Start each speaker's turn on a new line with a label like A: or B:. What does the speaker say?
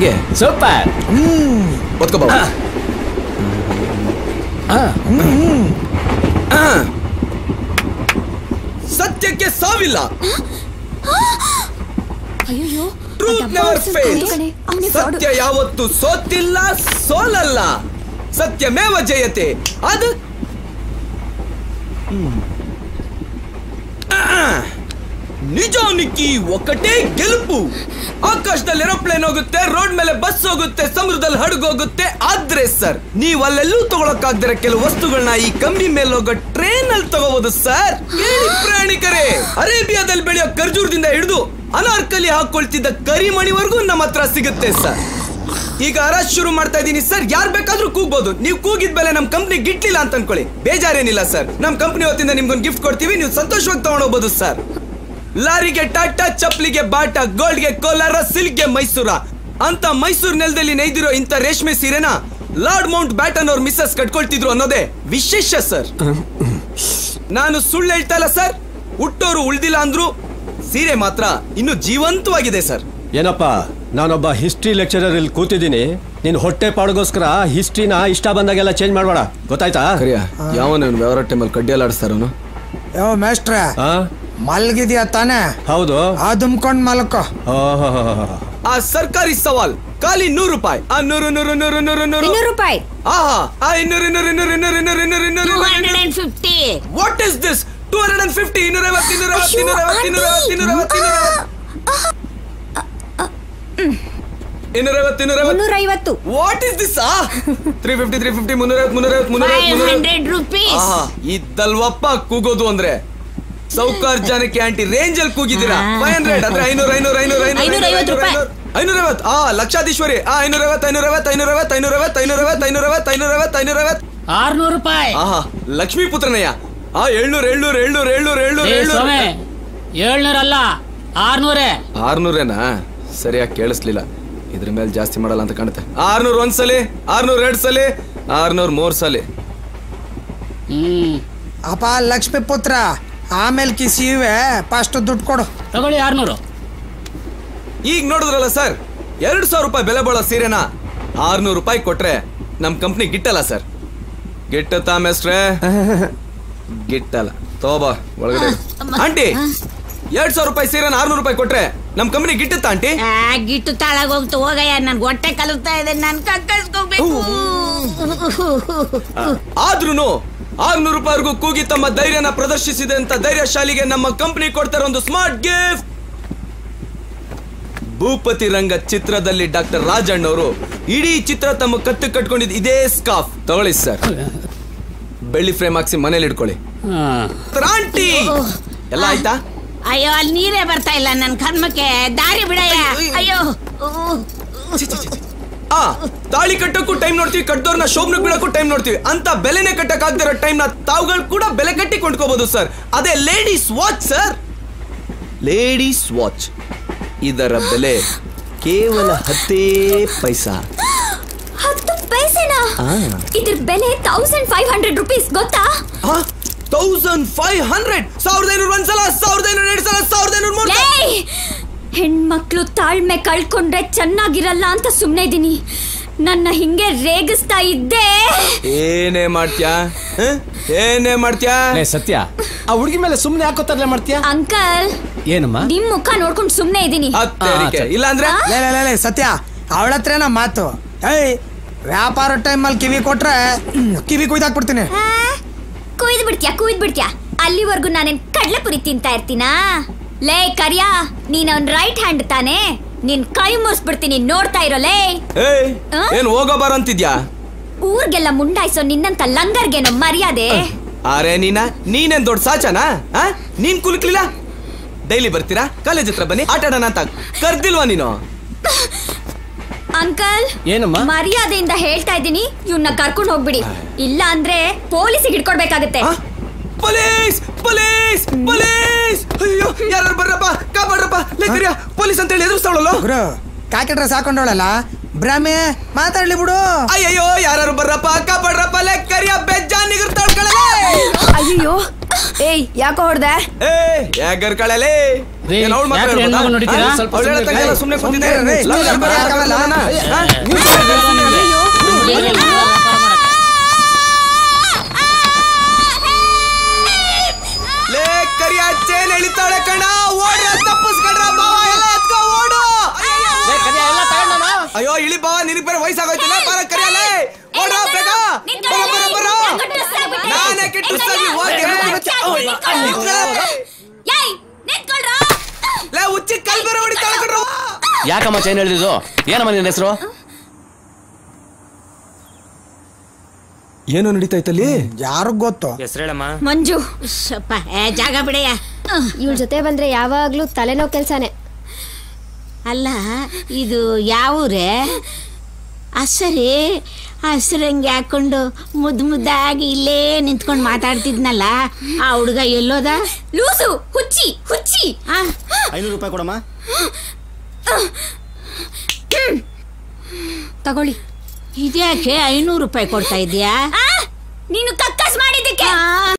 A: ಹಂಗೆ.
B: ಸೂಪರ್.
A: ಹ್ಮ್ ಬಾಬು ಸತ್ಯಕ್ಕೆ ಸಾವಿಲ್ಲ.
C: ಅಯ್ಯೋ
A: ಸತ್ಯ ಯಾವತ್ತು ಸೋತಿಲ್ಲ ಸೋಲಲ್ಲ. ಸತ್ಯಮೇವ ಜಯತೆ. ಅದು ಆ, ನಿಜಾನಿಕ್ಕಿ ಒಕ್ಕಟೇ ಗೆಲುಪು. ಆಕಾಶದಲ್ಲಿ ಏರೋಪ್ಲೇನ್ ಹೋಗುತ್ತೆ, ರೋಡ್ ಮೇಲೆ ಬಸ್ ಹೋಗುತ್ತೆ, ಸಮುದ್ರದಲ್ಲಿ ಹಡಗು ಹೋಗುತ್ತೆ ಆದ್ರೆ ಸರ್, ನೀವು ಅಲ್ಲೆಲ್ಲೂ ತಗೊಳಕ್ಕಾಗ್ದಿರ ಕೆಲವು ವಸ್ತುಗಳನ್ನ ಈ ಕಂಬಿ ಮೇಲೆ ಹೋಗೋ ಟ್ರೈನ್ ಅಲ್ಲಿ ತಗೋಬಹುದು ಸರ್ ಪ್ರಯಾಣಿಕರೇ, ಅರೇಬಿಯಾದಲ್ಲಿ ಬೆಳೆಯೋ ಖರ್ಜೂರದಿಂದ ಹಿಡಿದು ಅನಾರ್ಕಲಿ ಹಾಕೊಳ್ತಿದ್ದ ಕರಿಮಣಿವರೆಗೂ ನಮ್ಮ ಹತ್ರ ಸಿಗುತ್ತೆ ಸರ್. ಈಗ ಅರಾಜ್ ಶುರು ಮಾಡ್ತಾ ಇದ್ದೀನಿ ಸರ್, ಯಾರ್ ಬೇಕಾದ್ರೂ ಕೂಗ್ಬೋದು. ನೀವು ಕೂಗಿದ ಮೇಲೆ ನಮ್ ಕಂಪ್ನಿ ಗಿಟ್ಲಿಲ್ಲ ಅಂತ ಅನ್ಕೊಳ್ಳಿ. ಬೇಜಾರೇನಿಲ್ಲ ಸರ್. ನಮ್ ಕಂಪ್ನಿ ಹೊತ್ತಿಂದ ನಿಮ್ಗೊಂದು ಗಿಫ್ಟ್ ಕೊಡ್ತೀವಿ, ನೀವು ಸಂತೋಷವಾಗಿ ತಗೊಂಡೋಗ್ಬೋದು ಸರ್. ಲಾರಿಗೆ ಟಾಟಾ ಚಪ್ಲಿಗೆ ಬಾಟ ಗೋಲ್ಡ್ಗೆ ಕೋಲಾರ ಸಿಲ್ಕ್ಗೆ ಮೈಸೂರ. ಅಂತ ಮೈಸೂರು ನೆಲದಲ್ಲಿ ನೈದಿರೋ ಇಂಥ ರೇಷ್ಮೆ ಸೀರೆನ ಲಾರ್ಡ್ ಮೌಂಟ್ ಬ್ಯಾಟನ್ ಅವ್ರ ಮಿಸ್ಸಸ್ ಕಟ್ಕೊಳ್ತಿದ್ರು ಅನ್ನೋದೇ ವಿಶೇಷ ಸರ್. ನಾನು ಸುಳ್ಳು ಹೇಳ್ತಾ ಇಲ್ಲ ಸರ್. ಹುಟ್ಟೋರು ಉಳ್ದಿಲ್ಲ ಅಂದ್ರು ಸೀರೆ ಮಾತ್ರ ಇನ್ನು ಜೀವಂತವಾಗಿದೆ ಸರ್.
D: ಏನಪ್ಪ ನಾನೊಬ್ಬ ಹಿಸ್ಟ್ರಿ ಲೆಕ್ಚರರ್ ಇಲ್ಲಿ ಕೂತಿದ್ದೀನಿ. ನಿನ್ ಹೊಟ್ಟೆ ಪಾಡಗೋಸ್ಕರ ಹಿಸ್ಟ್ರಿನ ಇಷ್ಟ ಬಂದಾಗೆಲ್ಲ ಚೇಂಜ್ ಮಾಡಬೇಡ. ಗೊತ್ತಾಯ್ತಾ?
A: ಯಾವ ನನ್ನ ವ್ಯವಹಾರ ಟೈಮಲ್ಲಿ ಕಡ್ಡಿಯಲ್ಲಾಡಿಸ್ತಾರನು
E: ಯಾವ ಮೇಸ್ಟ್ರೆ
D: ಆ?
E: ಮಲ್ಗಿದ್ಯಾ ತಾನೆ?
D: ಹೌದು.
E: ಆ ದುಮ್ಕೊಂಡ್ ಮಲ್ಕೋ.
A: ಆ ಸರ್ಕಾರಿ ಸವಾಲ್ ಖಾಲಿ ನೂರು ರೂಪಾಯಿ. ಆ ನೂರು ನೂರು ನೂರು ನೂರು ನೂರು
C: ಇನ್ನೂರು ರೂಪಾಯಿ.
A: ಆಹಾ ಆ ಇನ್ನೂರು ಇನ್ನೂರು ಇನ್ನೂರು ಇನ್ನೂರು ಇನ್ನೂರು ಇನ್ನೂರು ಇನ್ನೂರು
C: fifty
A: what is this two hundred and fifty ಇನ್ನೂರ ಐವತ್ತು ಇನ್ನೂರ ಐವತ್ತು ಇನ್ನೂರ ಐವತ್ತು ಇನ್ನೂರ ಐವತ್ತು ಇನ್ನೂರ ಐವತ್ತು ಇನ್ನೂರ ಐವತ್ತು ಇನ್ನೂರ ಐವತ್ತು
C: ಮುನ್ನೂರ ಐವತ್ತು
A: ವಾಟ್ ಇಸ್ ದಿಸ್ ಆ? ತ್ರೀ ಫಿಫ್ಟಿ ತ್ರೀ ಫಿಫ್ಟಿ ಮುನ್ನೂರ ಐವತ್ತು ಮುನ್ನೂರ ಐವತ್ತು ಮುನ್ನೂರ ಐವತ್ತು ಮುನ್ನೂರ
C: ಹಂಡ್ರೆಡ್ ರುಪೀಸ್
A: ಆಹಾ ಇದ್ದಲ್ವಪ್ಪ ಕೂಗೋದು ಅಂದ್ರೆ. ಸೌಕಾರ್ ಕ್ಯಾಂಟಿ ಆಂಟಿ ರೇಂಜ್ ಅಲ್ಲಿ ಕೂಗಿದ್ದೀರಾ. ಫೈವ್ ಹಂಡ್ರೆಡ್ ಅಂದ್ರೆ ಐನೂರ ಐನೂರ ಐನೂರ
C: ಐನೂರ ಐವತ್ತು ರೂಪಾಯಿ.
A: ಐನೂರ ಐವತ್ತು ಆ ಲಕ್ಷಾಧೀಶ್ವರಿ. ಆ ಐನೂರ ಐವತ್ತು ಐನೂರ ಐವತ್ತು ಐನೂರ ಐವತ್ತು ಐನೂರ ಐವತ್ತು ಐನೂರ ಐವತ್ತು ಐನೂರ ಐವತ್ತು ಐನೂರ ಐವತ್ತು ಐನೂರ ಐವತ್ತು
B: ಆರ್ನೂರು ರೂಪಾಯಿ.
A: ಆಹಾ ಲಕ್ಷ್ಮೀ ಪುತ್ರನಯ್ಯ. ಆ ಏಳ್ನೂರ ಏಳ್ನೂರ ಏಳ್ನೂರ ಏಳ್ನೂರ ಏಳ್ನೂರ ಏಳ್ನೂರ
B: ಏಳ್ನೂರ ಅಲ್ಲ ಆರ್ನೂರೇ.
A: ಆರ್ನೂರೇನಾ? ಸರಿಯಾಗಿ ಕೇಳಿಸ್ಲಿಲ್ಲ. ಇದ್ರ ಮೇಲೆ ಜಾಸ್ತಿ ಮಾಡಲ್ಲ ಅಂತ ಕಾಣುತ್ತೆ. ಆರ್ನೂರ್ ಒಂದ್ ಸಲಿ ಆರ್ನೂರ್ ಎರಡ್ ಸಲಿ ಆರ್ನೂರ್ ಮೂರ್ ಸಲಿ.
B: ಹ್ಮ್.
E: ಅಪ್ಪ ಲಕ್ಷ್ಮೀ ಪುತ್ರ ಆಮೇಲೆ ಕಿಸಿವೆ ಫಸ್ಟ್ ದುಡ್ಡು ಕೊಡು.
B: ತಗೊಳ್ಳಿ ಆರ್ನೂರು.
A: ಈಗ ನೋಡಿದ್ರಲ್ಲ ಸರ್ ಎರಡ್ ಸಾವಿರ ರೂಪಾಯಿ ಬೆಲೆ ಬಾಳೋ ಸೀರೆನ ಆರ್ನೂರು ರೂಪಾಯಿ ಕೊಟ್ರೆ ನಮ್ಮ ಕಂಪ್ನಿ ಗಿಟ್ಟಲ್ಲ ಸರ್. ಗಿಟ್ಟತ್ತಾ ಮೇಸ್ಟ್ರೆ? ಗಿಟ್ಟಲ್ಲ. ತೋಬಾ ಒಳಗಡೆ ಆಂಟಿ ಎರಡ್ ಸಾವಿರ ರೂಪಾಯಿ ಸೀರೆನ ಆರ್ನೂರು ರೂಪಾಯಿ ಕೊಟ್ರೆ ನಮ್ ಕಂಪ್ನಿ ಗಿಟ್ಟತ್ತಾ ಆಂಟಿ?
C: ಆ, ಗಿಟ್ಟು ತಾಳಾಗ ಹೋಗ್ತು ಹೋಗಯ್ಯ ನನ್ ಹೊಟ್ಟೆ ಕಲುತ್ತಾ ಇದೆ ನನ್ ಕಕ್ಕಳಿಸ್ಕೋಬೇಕು.
A: ಆದ್ರೂನು ಆರ್ನೂರು ರೂಪಾಯಿಗೂ ಕೂಗಿ ತಮ್ಮ ಧೈರ್ಯನ ಪ್ರದರ್ಶಿಸಿದೆ ಅಂತ ಧೈರ್ಯಶಾಲಿಗೆ ನಮ್ಮ ಕಂಪನಿ ಕೊಡ್ತಾರೆ ಒಂದು ಸ್ಮಾರ್ಟ್ ಗಿಫ್ಟ್. ಭೂಪತಿ ರಂಗ ಚಿತ್ರದಲ್ಲಿ ಡಾಕ್ಟರ್ ರಾಜಣ್ಣ ಅವರು ಇಡೀ ಚಿತ್ರ ತಮ್ಮ ಕತ್ತು ಕಟ್ಕೊಂಡಿದ್ದು ಇದೇ ಸ್ಕಾಫ್. ತಗೊಳ್ಳಿ ಸರ್. ಬೆಳ್ಳಿ ಫ್ರೇಮ್ ಹಾಕ್ಸಿ ಮನೇಲಿ ಇಟ್ಕೊಳ್ಳಿ. ಆಂಟಿ! ಎಲ್ಲ ಆಯ್ತಾ?
C: ಅಯ್ಯೋ ಅಲ್ಲಿ ನೀರೇ ಬರ್ತಾ ಇಲ್ಲ ನನ್ನ ಕರ್ಮಕ್ಕೆ ದಾರಿ ಬಿಡಯ್ಯ. ಅಯ್ಯೋ
A: ಆ ತಾಳಿ ಕಟ್ಟಕ್ಕೂ ಟೈಮ್ ನೋಡ್ತೀವಿ ಕಟ್ಟದವ್ರನ್ನ ಶೋಭನ ಬಿಡಕ್ಕೂ ಟೈಮ್ ನೋಡ್ತೀವಿ. ಅಂತ ಬೆಲೆನೇ ಕಟ್ಟಕ್ ಆಗದಿರೋ ಟೈಮ್ನ ನ ತಾವುಗಳು ಕೂಡ ಬೆಲೆ ಕಟ್ಟಿ ಕೊಂಡ್ಕೋಬಹುದು ಸರ್ ಅದೇ ladies watch sir ladies watch ಇದರ ಬೆಲೆ ಕೇವಲ ಹತ್ತೇ ಪೈಸಾ.
F: ಹತ್ತು ಪೈಸೆನಾ? ಇದ್ರ ಬೆಲೆ ತೌಸಂಡ್ ಫೈವ್ ಹಂಡ್ರೆಡ್ ರುಪೀಸ್ ಗೊತ್ತಾ?
A: ತೌಸಂಡ್ ಫೈವ್ ಹಂಡ್ರೆಡ್ ಸಾವಿರದ ಐನೂರು ಒಂದ್ಸಲ ಸಾವಿರದ ಐನೂರು ಎರಡು ಸಲ ಸಾವಿರದ ಐನೂರು ಮೂರು!
F: ಹೆಣ್ಮಕ್ಳು ತಾಳ್ಮೆ ಕಳ್ಕೊಂಡ್ರೆ ಚೆನ್ನಾಗಿರಲ್ಲ ಅಂತ ಸುಮ್ನೆ ಇದ್ದೀನಿ ನನ್ನ ಹಿಂಗೆ ರೇಗಿಸ್ತಾ ಇದ್ದೆ.
A: ಏನೇ ಮಾಡ್ತ್ಯಾ? ಹ? ಏನೇ ಮಾಡ್ತ್ಯಾ?
D: ಸತ್ಯ. ಆ ಹುಡುಗಿ ಮೇಲೆ ಸುಮ್ಮನೆ ಯಾಕೋ ತರಲೆ ಮಾಡ್ತೀಯ?
F: ಅಂಕಲ್
D: ಏನಮ್ಮ?
F: ನಿಮ್ ಮುಖ ನೋಡ್ಕೊಂಡು ಸುಮ್ನೆ
A: ಇದ್ದೀನಿ ಇಲ್ಲ ಅಂದ್ರೆ
E: ಸತ್ಯ. ಅವಳ ಹತ್ರನ ಮಾತು. ಏಯ್ ವ್ಯಾಪಾರ ಟೈಮಲ್ಲಿ ಕಿವಿ ಕೊಟ್ರೆ ಕಿವಿ ಕುಯ್ದಾಕ್ಬಿಡ್ತೀನಿ
F: ಆ, ಕುಯ್ದು ಬಿಡ್ತ್ಯಾ ಕುಯ್ದು ಬಿಡ್ತ್ಯಾ? ಅಲ್ಲಿವರೆಗೂ ನಾನೇನ್ ಕಡ್ಲೆಪುರಿ ತಿಂತಾ ಇರ್ತೀನಾ? ಲೇ ಕರಿಯಾ ನೀನ್ ಅವ್ನ್ ರೈಟ್ ಹ್ಯಾಂಡ್ ತಾನೆ? ನಿನ್ ಕೈ ಮುರ್ಸ್ಬಿಡ್ತೀನಿ ನೋಡ್ತಾ ಇರೋ ಲೇ.
A: ಏಯ್
F: ಆ?
A: ಏನ್ ಹೋಗೋ ಬರಂತಿದ್ಯಾ
F: ಊರ್ಗೆಲ್ಲ ಮುಂಡಾಯ್ಸೋ ನಿನ್ನಂತ ಲಂಗರ್ಗೇನೋ ಮರ್ಯಾದೆ.
A: ಅರೆ ನೀನ ನೀನೇನ್ ದೊಡ್ಡ ಸಾಚನಾ? ಆ? ನೀನ್ ಕುಲುಕ್ಲಿಲ್ಲ? ಡೈಲಿ ಬರ್ತೀರಾ? ಕಾಲೇಜ್ ಹತ್ರ ಬನ್ನಿ ಆಟ ಆಡೋಣ ಅಂತ. ಕರ್ದಿಲ್ವಾ ನೀನು?
F: ಅಂಕಲ್
D: ಏನಮ್ಮ?
F: ಮರ್ಯಾದೆಯಿಂದ ಹೇಳ್ತಾ ಇದ್ದೀನಿ ಇವ್ನ ಕರ್ಕೊಂಡು ಹೋಗ್ಬಿಡಿ. ಇಲ್ಲ ಅಂದ್ರೆ ಪೊಲೀಸಿಗೆ ಹಿಡ್ಕೊಡ್ಬೇಕಾಗತ್ತೆ.
A: ಆ? ಪೊಲೀಸ್ ಪೊಲೀಸ್ ಪೊಲೀಸ್ ಅಯ್ಯೋ ಯಾರು ಬರ್ರಪ್ಪ ಕಾಪಾಡ್ರಪ್ಪ ಲೇಕರಿಯ ಪೊಲೀಸ್ ಅಂತ ಹೇಳಿ ಎದುರಿಸ್ತಾವಳಲ್ಲ
E: ಗುರು ಕಾಕಿ ಡ್ರೆಸ್ ಹಾಕೊಂಡವಳಲ್ಲ ಭ್ರಮೆ ಮಾತಾಡ್ಲಿ ಬಿಡು
A: ಅಯ್ಯಯ್ಯೋ ಯಾರು ಬರ್ರಪ್ಪ ಕಾಪಾಡ್ರಪ್ಪ ಲೆಕ್ಕರಿಯ ಬೆಜ್ಜಾನ್ ನಿಗಿರ್ತಾಳ್ಕಳ
G: ಅಯ್ಯೋ ಏಯ್ ಯಾಕೋ ಹೊಡ್ದೆ
A: ಏ ಯಾಕರ್ ಕಳಲೆ
B: ರೀ,
A: ಅಯ್ಯೋ ಇಳಿ ಬಾ ನಿನಗೆ ಬೇರೆ ವಯಸ್ಸಾಗೋಯ್ತಲ್ಲ ಬರ ಕರಿಯಲೇ ಓಡ ಬೇಗ. ಬರ ಬರ ಬರ ನಾನೇ ಕೆಟ್ಟು ಸರಿ ಹೋಗಿ ಲೇ ಉಚ್ಚಿ ಕಲ್ ಬೇರೆ ಹೊಡಿ ತಳ್ಕೊಂಡ್ರು
H: ಯಾಕಮ್ಮ ಚೈನ್ ಹೇಳಿದ್ರು ಏನಮ್ಮ ನಿನ್ನ ಹೆಸರು?
A: ಏನೋ ನಡೀತಾ ಇತ್ತಲ್ಲಿ
E: ಯಾರಿಗ್ ಗೊತ್ತು?
C: ಮಂಜು. ಸ್ವಲ್ಪ ಏ, ಜಾಗ ಬಿಡಯ್ಯ.
G: ಇವಳ ಜೊತೆ ಬಂದ್ರೆ ಯಾವಾಗ್ಲೂ ತಲೆನೋವು ಕೆಲ್ಸಾನೆ.
C: ಅಲ್ಲ ಇದು ಯಾವೂರೇ? ಸರಿ ಹಸ್ರಂಗಿ ಹಾಕೊಂಡು ಮುದ್ದು ಮುದ್ದಾಗಿ ಇಲ್ಲೇ ನಿಂತ್ಕೊಂಡು ಮಾತಾಡ್ತಿದ್ನಲ್ಲ ಆ ಹುಡುಗ ಎಲ್ಲೋದ?
F: ಲೂಸು ಹುಚ್ಚಿ ಹುಚ್ಚಿ.
C: ಆ,
I: ಐನೂರು ರೂಪಾಯಿ ಕೊಡಮ್ಮ.
C: ತಗೊಳ್ಳಿ. ಇದ್ಯಾಕೆ ಐನೂರು ರೂಪಾಯಿ ಕೊಡ್ತಾ ಇದೀಯಾ?
F: ಆ, ನೀನು ಕಕ್ಕಸ್ ಮಾಡಿದ್ದಕ್ಕೆ.
C: ಆ,